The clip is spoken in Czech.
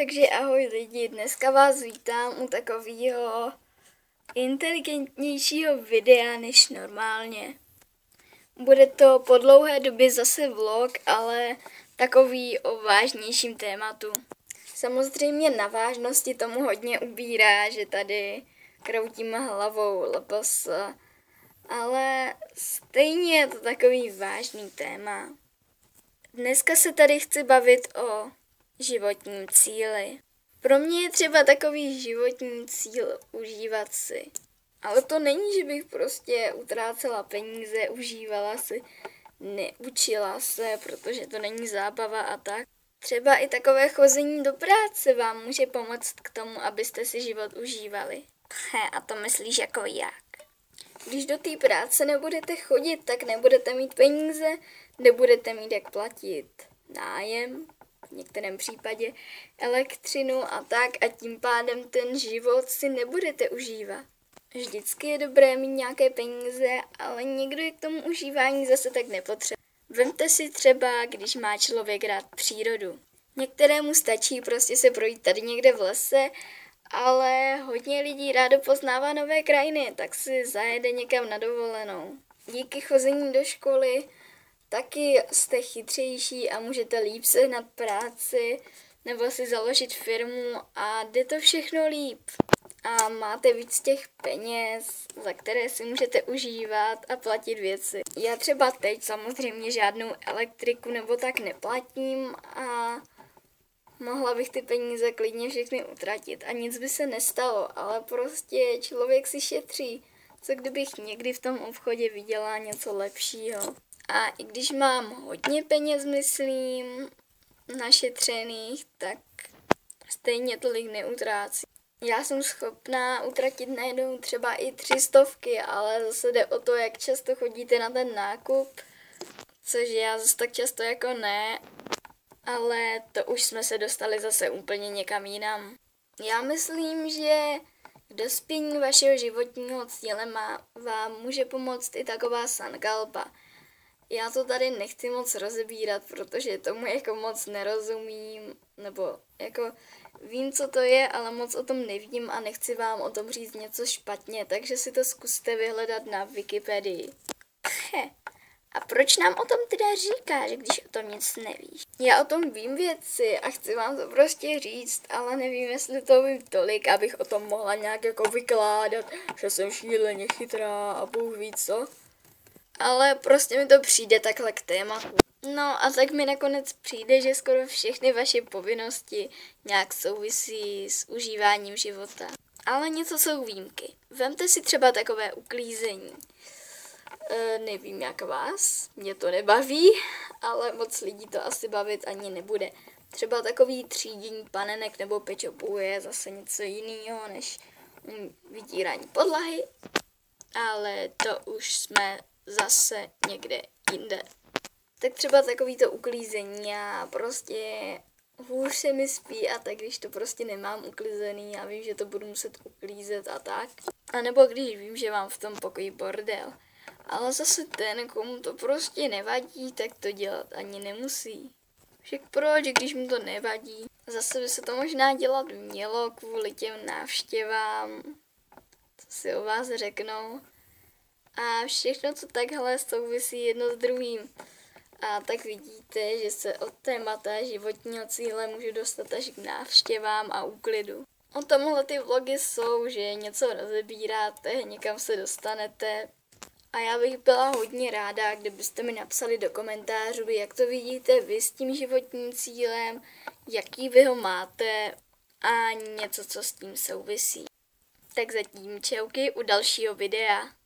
Takže ahoj lidi, dneska vás vítám u takového inteligentnějšího videa než normálně. Bude to po dlouhé době zase vlog, ale takový o vážnějším tématu. Samozřejmě na vážnosti tomu hodně ubírá, že tady kroutím hlavou LPS, ale stejně je to takový vážný téma. Dneska se tady chci bavit o životním cíli. Pro mě je třeba takový životní cíl užívat si. Ale to není, že bych prostě utrácela peníze, užívala si, neučila se, protože to není zábava a tak. Třeba i takové chození do práce vám může pomoct k tomu, abyste si život užívali. He, a to myslíš jako jak? Když do té práce nebudete chodit, tak nebudete mít peníze, nebudete mít jak platit nájem, v některém případě elektřinu a tak a tím pádem ten život si nebudete užívat. Vždycky je dobré mít nějaké peníze, ale někdo je k tomu užívání zase tak nepotřebuje. Vemte si třeba, když má člověk rád přírodu. Některému stačí prostě se projít tady někde v lese, ale hodně lidí rádo poznává nové krajiny, tak si zajede někam na dovolenou. Díky chození do školy taky jste chytřejší a můžete líp sehnat práci nebo si založit firmu a jde to všechno líp. A máte víc těch peněz, za které si můžete užívat a platit věci. Já třeba teď samozřejmě žádnou elektriku nebo tak neplatím a mohla bych ty peníze klidně všechny utratit a nic by se nestalo, ale prostě člověk si šetří. Co kdybych někdy v tom obchodě viděla něco lepšího? A i když mám hodně peněz, myslím, našetřených, tak stejně tolik neutrácí. Já jsem schopná utratit najednou třeba i tři stovky, ale zase jde o to, jak často chodíte na ten nákup, což já zase tak často jako ne, ale to už jsme se dostali zase úplně někam jinam. Já myslím, že k dospění vašeho životního cíle má, vám může pomoct i taková sankalpa – já to tady nechci moc rozebírat, protože tomu jako moc nerozumím, nebo jako vím, co to je, ale moc o tom nevím a nechci vám o tom říct něco špatně, takže si to zkuste vyhledat na Wikipedii. He. A proč nám o tom teda říkáš, když o tom nic nevíš? Já o tom vím věci a chci vám to prostě říct, ale nevím, jestli to vím tolik, abych o tom mohla nějak jako vykládat, že jsem šíleně chytrá a bůh ví co ale prostě mi to přijde takhle k tématu. No a tak mi nakonec přijde, že skoro všechny vaše povinnosti nějak souvisí s užíváním života. Ale něco jsou výjimky. Vemte si třeba takové uklízení. E, nevím jak vás, mě to nebaví, ale moc lidí to asi bavit ani nebude. Třeba takový třídění panenek nebo pečopů je zase něco jiného než mm, vytírání podlahy, ale to už jsme zase někde jinde. Tak třeba takový to uklízení a prostě hůř se mi spí a tak když to prostě nemám uklizený a vím, že to budu muset uklízet a tak. A nebo když vím, že mám v tom pokoji bordel. Ale zase ten, komu to prostě nevadí, tak to dělat ani nemusí. Však proč, když mu to nevadí? Zase by se to možná dělat mělo kvůli těm návštěvám, co si o vás řeknou. A všechno, co takhle souvisí jedno s druhým. A tak vidíte, že se od témata životního cíle můžu dostat až k návštěvám a úklidu. O tomhle ty vlogy jsou, že něco rozebíráte, někam se dostanete. A já bych byla hodně ráda, kdybyste mi napsali do komentářů, jak to vidíte vy s tím životním cílem, jaký vy ho máte a něco, co s tím souvisí. Tak zatím čauky u dalšího videa.